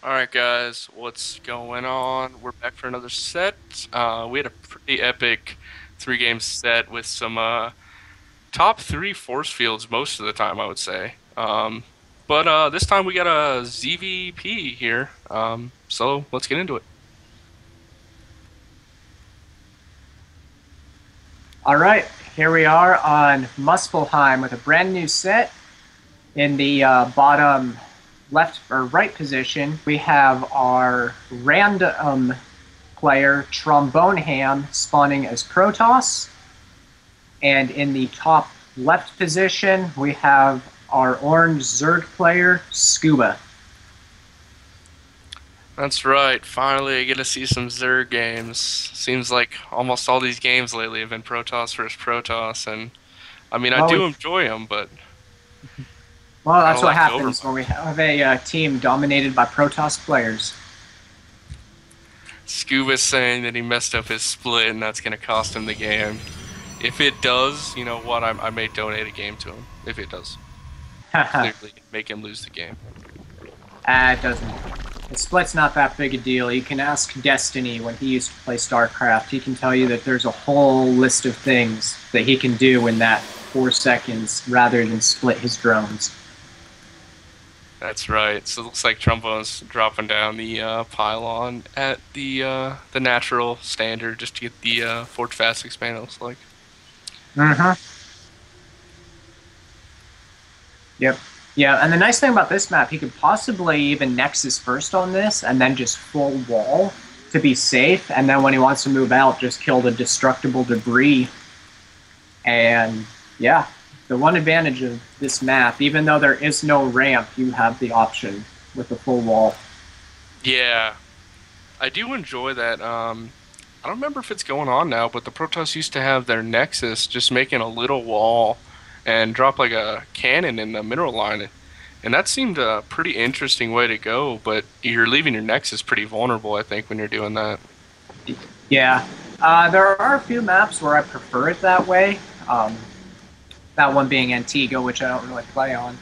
Alright, guys, what's going on? We're back for another set. Uh, we had a pretty epic three game set with some uh, top three force fields most of the time, I would say. Um, but uh, this time we got a ZVP here, um, so let's get into it. All right, here we are on Muspelheim with a brand new set. In the uh, bottom left or right position, we have our random player Trombone Ham spawning as Protoss. And in the top left position, we have our orange Zerg player Scuba. That's right. Finally, I get to see some Zerg games. Seems like almost all these games lately have been Protoss versus Protoss, and I mean, I Well, do enjoy them, but Well, that's I what happens when we have a uh, team dominated by Protoss players. Scuba's saying that he messed up his split, and that's going to cost him the game. If it does, you know what? I, I may donate a game to him. If it does, clearly make him lose the game. Ah, it doesn't. The split's not that big a deal. You can ask Destiny when he used to play StarCraft. He can tell you that there's a whole list of things that he can do in that four seconds rather than split his drones. That's right. So it looks like Trombone's dropping down the uh, pylon at the uh, the natural standard just to get the uh, forge fast expand. It looks like. Mm-hmm. Yep. Yeah, and the nice thing about this map, he could possibly even Nexus first on this and then just full wall to be safe, and then when he wants to move out, just kill the destructible debris. And yeah, the one advantage of this map, even though there is no ramp, you have the option with the full wall. Yeah, I do enjoy that. Um, I don't remember if it's going on now, but the Protoss used to have their Nexus just making a little wall and drop like a cannon in the mineral line. And that seemed a pretty interesting way to go, but you're leaving your Nexus pretty vulnerable, I think, when you're doing that. Yeah, uh, there are a few maps where I prefer it that way. Um, that one being Antiga, which I don't really play on.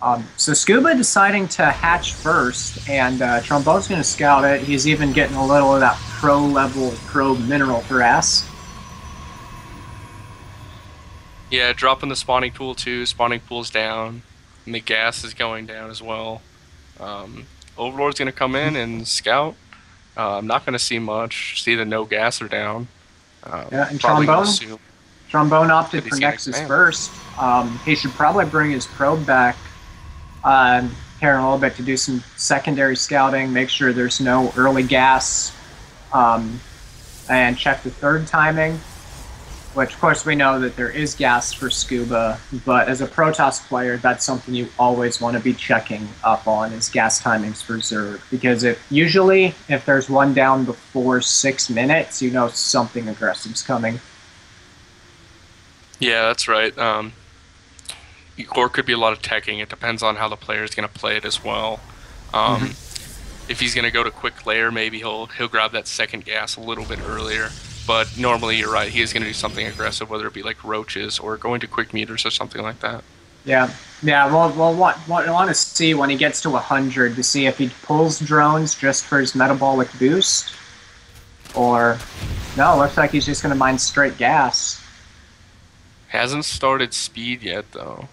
Um, so Scuba deciding to hatch first, and uh, Trombone's going to scout it. He's even getting a little of that pro level pro mineral harass. Yeah, dropping the spawning pool too. Spawning pool's down, and the gas is going down as well. Um, Overlord's gonna come in and scout. Uh, I'm not gonna see much. See the no gas are down. Um, Yeah, and Trombone? Trombone opted for Nexus first. Um, he should probably bring his probe back um, here in a little bit to do some secondary scouting, make sure there's no early gas, um, and check the third timing. Which, of course, we know that there is gas for scuba, but as a Protoss player, that's something you always want to be checking up on is gas timings for Zerg. Because if usually, if there's one down before six minutes, you know something aggressive's coming. Yeah, that's right. Um, or could be a lot of teching. It depends on how the player is gonna play it as well. Um, Mm-hmm. If he's gonna go to quick lair, maybe he'll he'll grab that second gas a little bit earlier. But normally, you're right. He is gonna do something aggressive, whether it be like roaches or going to quick meters or something like that. Yeah, yeah. We'll we'll want want, want to see when he gets to hundred to see if he pulls drones just for his metabolic boost, or no. Looks like he's just gonna mine straight gas. Hasn't started speed yet though.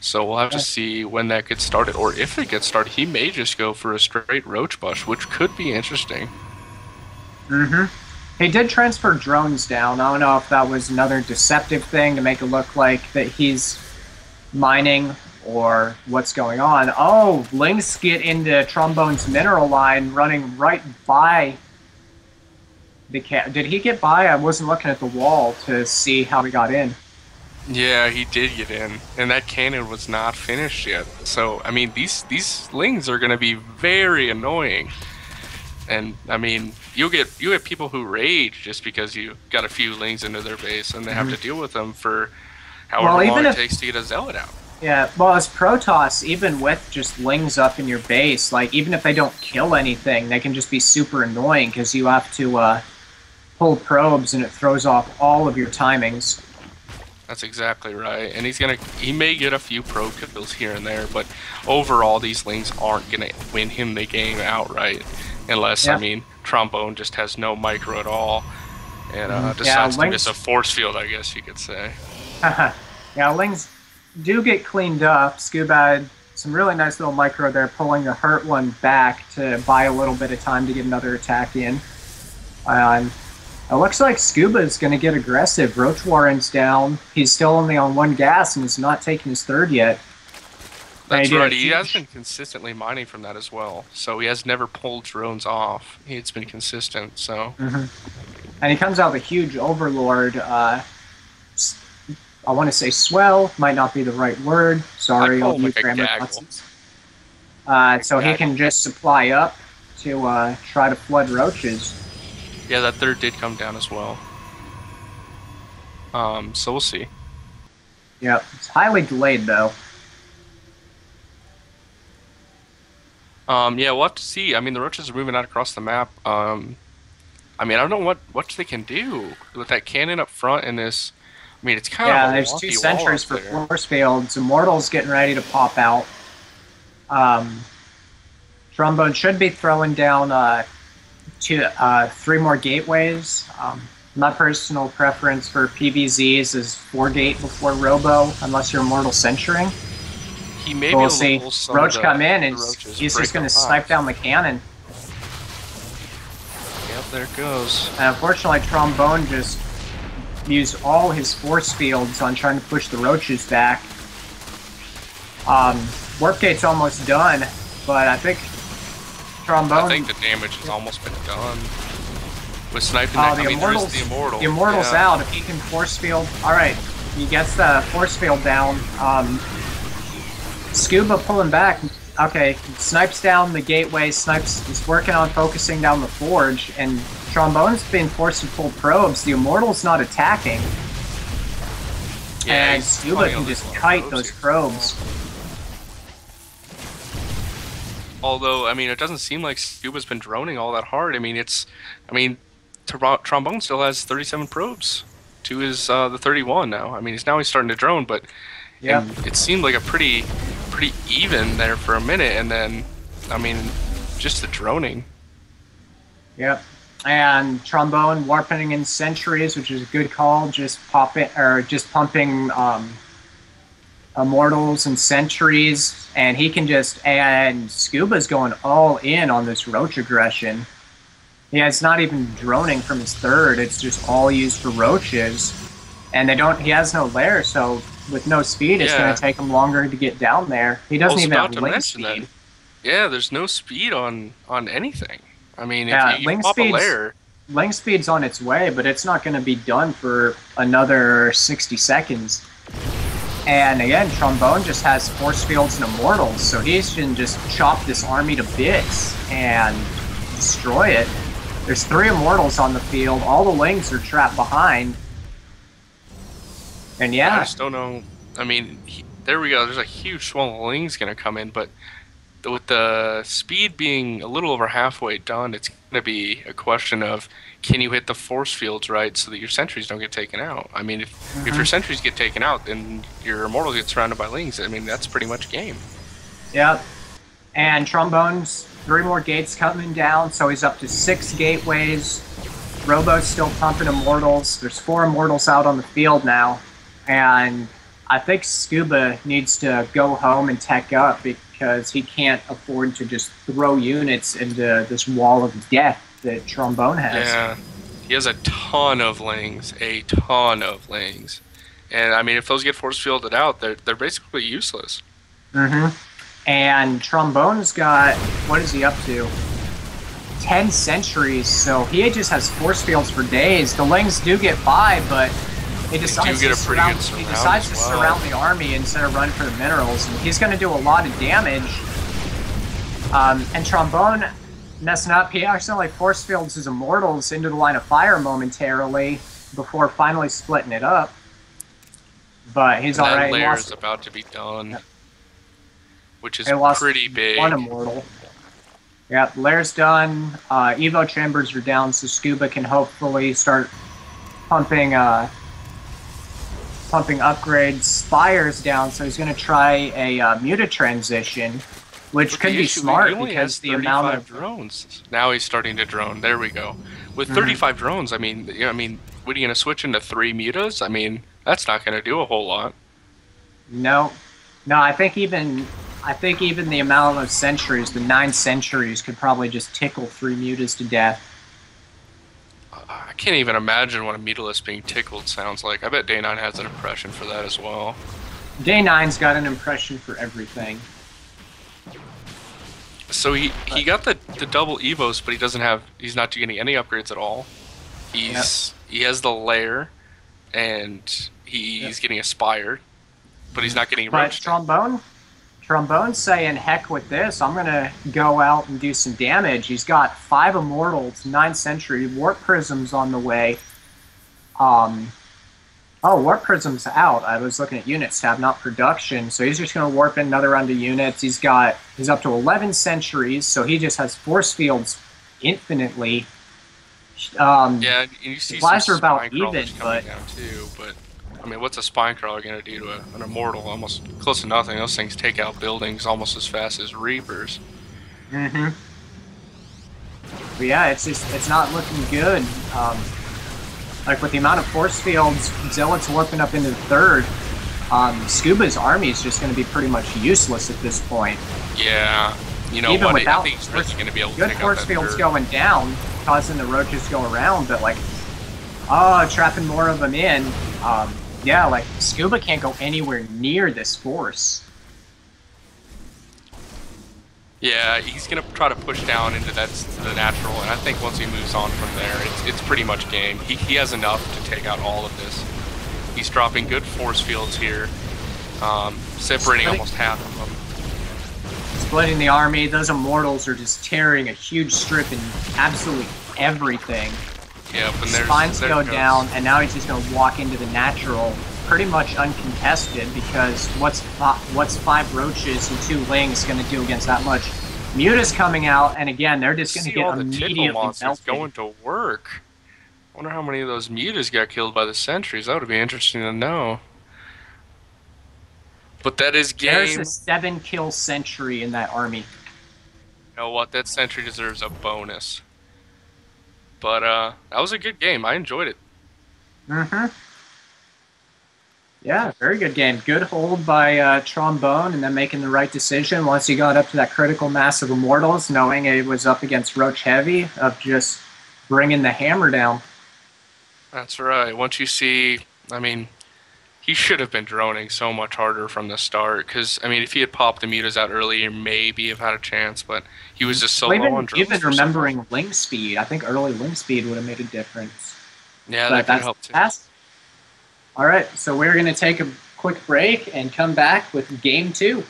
So we'll have to see when that gets started, or if it gets started. He may just go for a straight roach push, which could be interesting. Mm-hmm. He did transfer drones down. I don't know if that was another deceptive thing to make it look like that he's mining or what's going on. Oh, Lings get into Trombone's mineral line running right by the cat. Did he get by? I wasn't looking at the wall to see how he got in. Yeah, he did get in, and that cannon was not finished yet. So I mean, these these slings are going to be very annoying. And I mean, you'll get you get people who rage just because you got a few lings into their base, and they have to deal with them for however Well, long even it takes to get a zealot out. Yeah, well, as Protoss, even with just lings up in your base, like even if they don't kill anything, they can just be super annoying because you have to uh, pull probes and it throws off all of your timings. That's exactly right. And he's gonna he may get a few pro kills here and there, but overall these lings aren't gonna win him the game outright. Unless Yeah. I mean Trombone just has no micro at all. And uh, Mhm. Yeah, decides to miss a force field, I guess you could say. yeah, Lings do get cleaned up. Scuba had some really nice little micro there, pulling the hurt one back to buy a little bit of time to get another attack in. Um, it looks like Scuba is going to get aggressive. Roach Warren's down. He's still only on one gas and is not taking his third yet. That's right. He has been consistently mining from that as well. So he has never pulled drones off. It's been consistent. So And he comes out with a huge overlord. Uh, I want to say swell, might not be the right word. Sorry, I call all you like grammar. Uh, so he can just supply up to uh, try to flood roaches. Yeah, that third did come down as well. Um, so we'll see. Yeah, it's highly delayed though. Um, yeah, we'll have to see. I mean, the roaches are moving out across the map. Um, I mean, I don't know what what they can do with that cannon up front and this. I mean, it's kind yeah, of a there's two sentries for there. force fields. Immortal's getting ready to pop out. Um, Trombone should be throwing down uh, two, uh, three more gateways. Um, my personal preference for PVZs is four gate before Robo, unless you're Mortal Centuring. He may we'll be see. able to some Roach come in and he's just going to snipe down the cannon. Yep, there it goes. And unfortunately, Trombone just used all his force fields on trying to push the roaches back. Um, warp gate's almost done, but I think Trombone. I think the damage has almost been done. With sniping Oh, that, the I mean, Immortals- the immortal. the Immortal's yeah. out. If he can force field, all right. He gets the force field down. Um, Scuba pulling back. Okay, snipes down the gateway. Snipes is working on focusing down the forge, and Trombone's being forced to pull probes. The Immortal's not attacking, Yeah, and Scuba can just kite those probes. Although, I mean, it doesn't seem like Scuba's been droning all that hard. I mean, it's, I mean, Tro- Trombone still has 37 probes to his uh, the 31 now. I mean, he's now he's starting to drone, but Yeah. and it seemed like a pretty pretty even there for a minute, and then, I mean, just the droning. Yep. And trombone warping in sentries, which is a good call. Just popping or just pumping um, immortals and sentries, and he can just and Scuba's going all in on this roach aggression. Yeah, it's not even droning from his third; it's just all used for roaches, and they don't. He has no lair, so with no speed, it's going to take him longer to get down there. He doesn't was even have mention speed. that. Yeah, there's no speed on on anything. I mean, Yeah, if you, wing you pop a lair, Ling speed's on its way, but it's not going to be done for another 60 seconds. And again, Trombone just has force fields and immortals, so he can just chop this army to bits and destroy it. There's three immortals on the field. All the lings are trapped behind. And yeah. I just don't know. I mean, he, there we go. There's a huge swell of lings going to come in, but with the speed being a little over halfway done, it's going to be a question of can you hit the force fields right so that your sentries don't get taken out. I mean, if, if your uh-huh. sentries get taken out, then your immortals get surrounded by lings. I mean, that's pretty much game. Yeah, And Trombone's three more gates coming down, so he's up to six gateways. Robo's still pumping immortals. There's four immortals out on the field now. And I think Scuba needs to go home and tech up because he can't afford to just throw units into this wall of death that Trombone has. Yeah, he has a ton of lings, a ton of lings, and I mean, if those get force fielded out, they're they're basically useless. Mm-hmm. And Trombone's got what is he up to? Ten sentries, so he just has force fields for days. The Lings do get by, but he decides to surround. good he decides to well. surround the army instead of run for the minerals, and he's going to do a lot of damage. Um, and Trombone messing up. He accidentally force fields his immortals into the line of fire momentarily before finally splitting it up. But he's And that already lair lost is about to be done, which is pretty big. One immortal. Yeah, Lair's done. Uh, Evo chambers are down, so Scuba can hopefully start pumping uh, pumping upgrades spires down, so he's going to try a uh, muta transition, which But could be issue, smart because the amount of drones. Now he's starting to drone. There we go. With Mhm. 35 drones, I mean, you know, I mean, what are you gonna switch into three mutas? I mean, that's not gonna do a whole lot. no, no. I think even I think even the amount of sentries, the nine sentries, could probably just tickle three mutas to death. I can't even imagine what a mutalisk being tickled sounds like. I bet Day Nine has an impression for that as well. Day nine's got an impression for everything. So he he got the the double evos, but he doesn't have. He's not getting any upgrades at all. He's he has the lair, and he, Yep. he's getting a spire, but he's not getting But trombone, trombone's saying, "Heck with this! I'm gonna go out and do some damage." He's got five immortals, nine sentry warp prisms on the way. Um, oh, warp prisms out. I was looking at units tab, not production. So he's just gonna warp in another round of units. He's got he's up to 11 sentries, so he just has force fields infinitely. Um, Yeah, and you see Supplies are about even, but- down too. But I mean, what's a spine crawler gonna do to a, an immortal? Almost close to nothing. Those things take out buildings almost as fast as reapers. Mm-hmm. But yeah, it's just it's not looking good. Um, like with the amount of force fields, Zealot's warping up into the third. Um, Scuba's army is just going to be pretty much useless at this point. Yeah, you know Even what? I without think he's really gonna be able to Good take force fields going down, causing the roaches to go around, but like, oh, trapping more of them in. Um, yeah, like Scuba can't go anywhere near this force. Yeah, he's gonna try to push down into that the natural, and I think once he moves on from there, it's it's pretty much game. He he has enough to take out all of this. He's dropping good force fields here, um, separating Splitting- almost half of them. Splitting the army, those immortals are just tearing a huge strip in absolutely everything. Yeah, and there's Spines there go down, and now he's just going to walk into the natural, pretty much uncontested. Because what's fi- what's five roaches and two lings going to do against that much? Muta's coming out, and again, they're just going to get all the immediately monsters melted. going to work. I Wonder how many of those mutas got killed by the sentries. That would be interesting to know. But that is game. There's a seven kill sentry in that army. You know what? That sentry deserves a bonus. But uh, that was a good game. I enjoyed it. Mm-hmm. Yeah, very good game. Good hold by uh, Trombone, and then making the right decision once he got up to that critical mass of immortals, knowing it was up against Roach Heavy, of just bringing the hammer down. That's right. Once you see, I mean, he should have been droning so much harder from the start. Because I mean, if he had popped the mutas out earlier, maybe have had a chance. But he was just so Well, low on drones. even remembering ling speed, I think early ling speed would have made a difference. Yeah, but that could help too. fast. All right, so we're going to take a quick break and come back with game two.